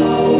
Lord.